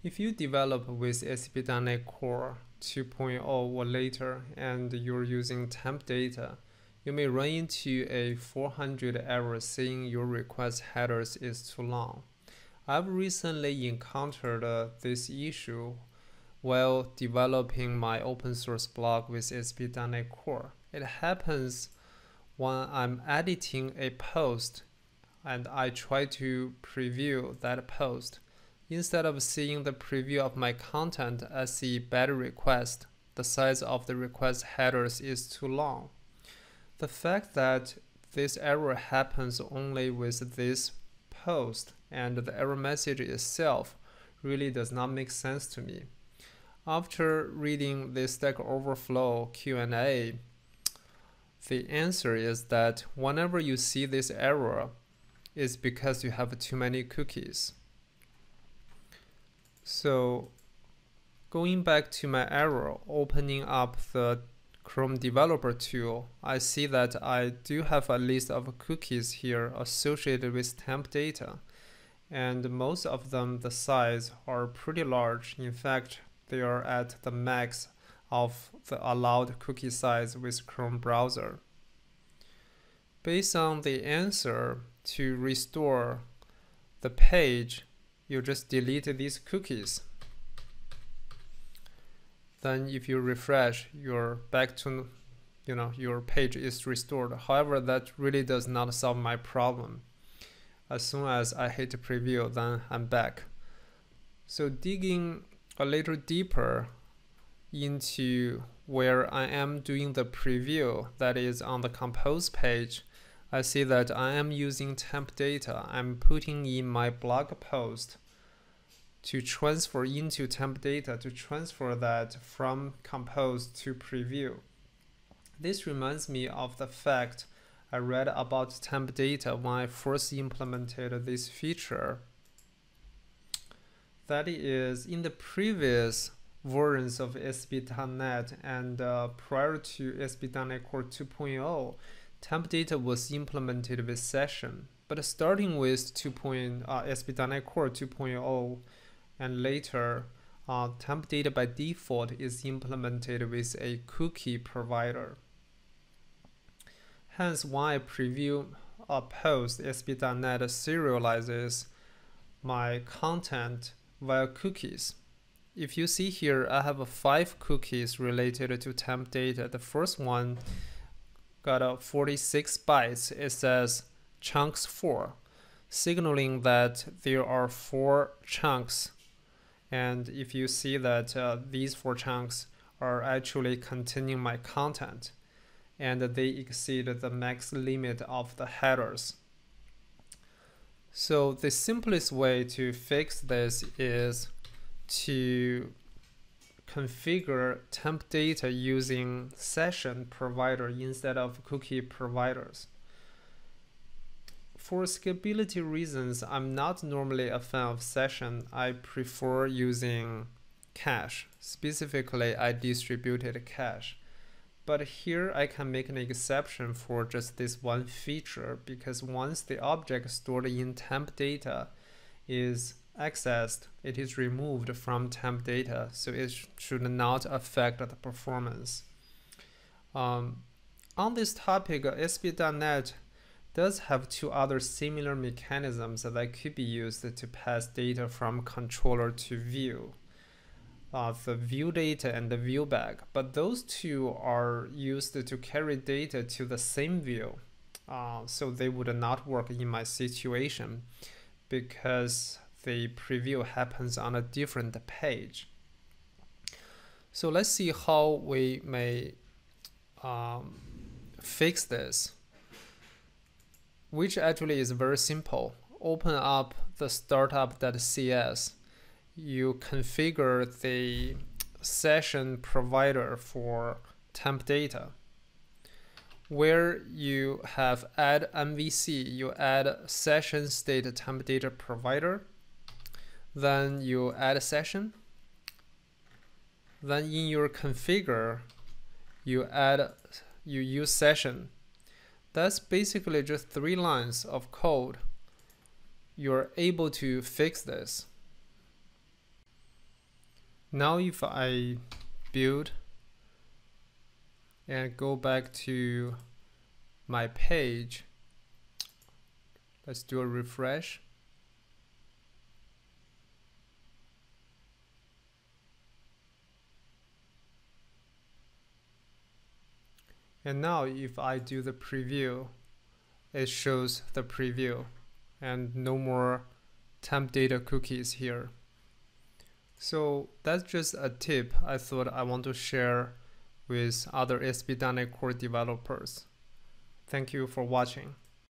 If you develop with ASP.NET Core 2.0 or later and you're using temp data, you may run into a 400 error saying your request headers is too long. I've recently encountered uh, this issue while developing my open source blog with ASP.NET Core. It happens when I'm editing a post and I try to preview that post. Instead of seeing the preview of my content, I see bad request. The size of the request headers is too long. The fact that this error happens only with this post and the error message itself really does not make sense to me. After reading the Stack Overflow Q&A, the answer is that whenever you see this error, it's because you have too many cookies. So going back to my error, opening up the Chrome Developer tool, I see that I do have a list of cookies here associated with temp data. And most of them, the size are pretty large. In fact, they are at the max of the allowed cookie size with Chrome browser. Based on the answer to restore the page, you just delete these cookies. Then if you refresh your back to you know your page is restored. However that really does not solve my problem. As soon as I hit preview then I'm back. So digging a little deeper into where I am doing the preview that is on the compose page I see that I am using temp data I'm putting in my blog post to transfer into temp data to transfer that from compose to preview. This reminds me of the fact I read about temp data when I first implemented this feature. That is, in the previous versions of ASP.NET and uh, prior to ASP.NET Core 2.0, temp data was implemented with session. But starting with 2. Uh, ASP.NET Core 2.0, and later uh, temp data by default is implemented with a cookie provider. Hence, when I preview a post, ASP.NET serializes my content via cookies. If you see here, I have five cookies related to temp data. The first one got a 46 bytes. It says chunks 4, signaling that there are four chunks and if you see that uh, these four chunks are actually containing my content and they exceed the max limit of the headers. So the simplest way to fix this is to configure temp data using session provider instead of cookie providers for scalability reasons, I'm not normally a fan of session. I prefer using cache. Specifically, IDistributedCache. But here I can make an exception for just this one feature because once the object stored in temp data is accessed, it is removed from temp data, so it sh should not affect the performance. Um, on this topic, ASP.NET does have two other similar mechanisms that could be used to pass data from controller to view. Uh, the view data and the view bag, but those two are used to carry data to the same view. Uh, so they would not work in my situation because the preview happens on a different page. So let's see how we may um, fix this which actually is very simple. Open up the startup.cs. You configure the session provider for temp data. Where you have add MVC, you add session state temp data provider. Then you add a session. Then in your configure, you add you use session that's basically just three lines of code. You're able to fix this. now if I build and go back to my page let's do a refresh and now if I do the preview it shows the preview and no more temp data cookies here so that's just a tip I thought I want to share with other ASP.NET Core developers. Thank you for watching.